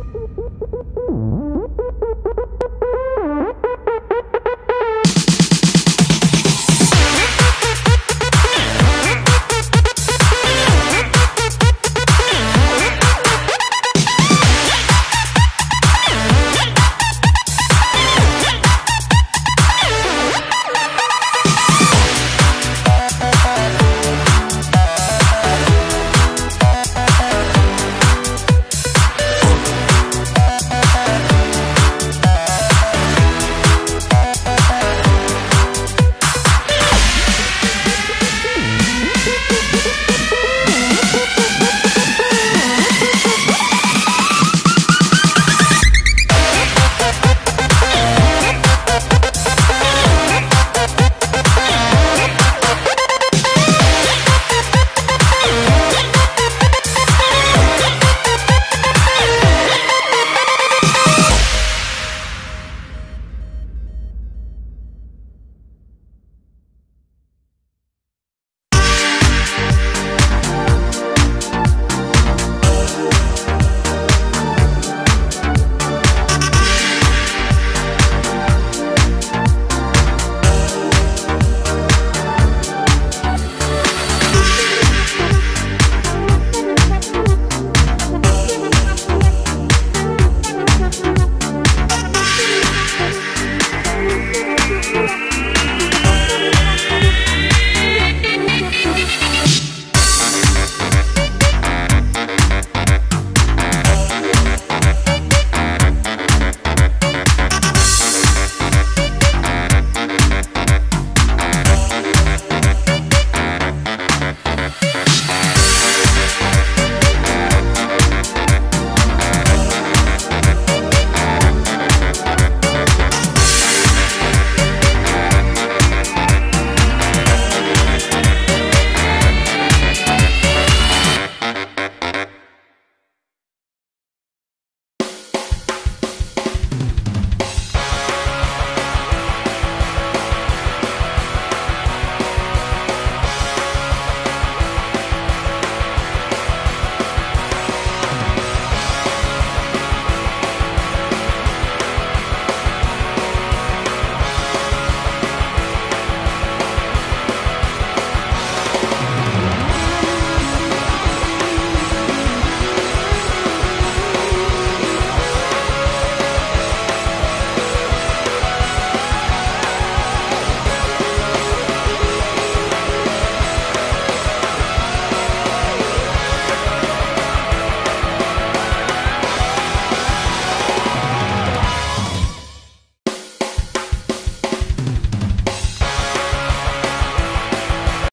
Mm-hmm.